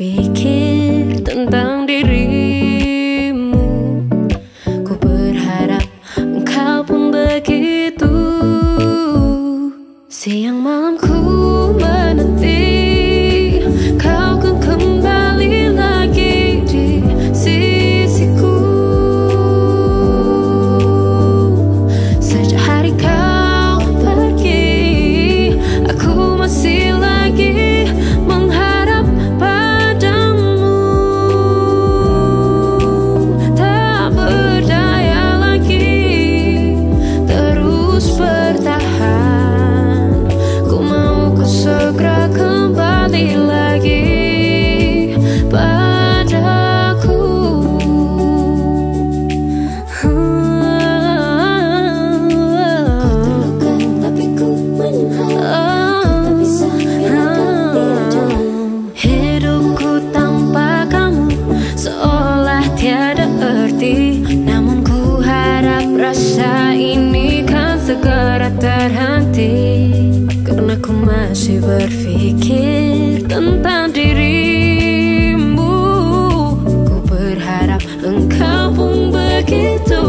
berpikir tentang dirimu. Ku berharap engkau pun begitu. Siang malam ku menanti Kau kan kembali lagi di sisiku. Sejak hari kau pergi Aku masih rasa ini kan segera terhenti. Karena ku masih berpikir tentang dirimu. Ku berharap engkau pun begitu.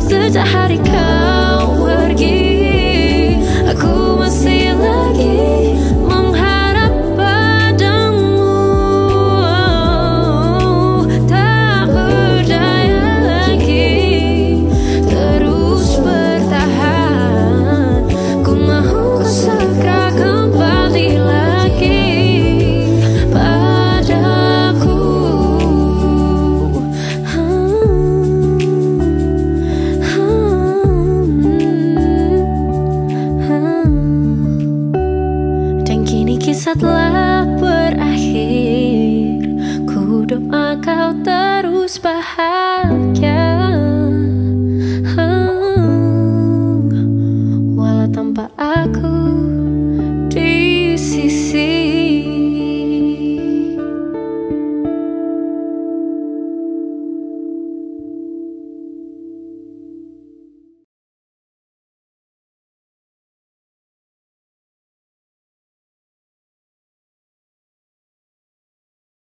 Sejak hari kau kisah telah berakhir Ku doa kau terus bahagia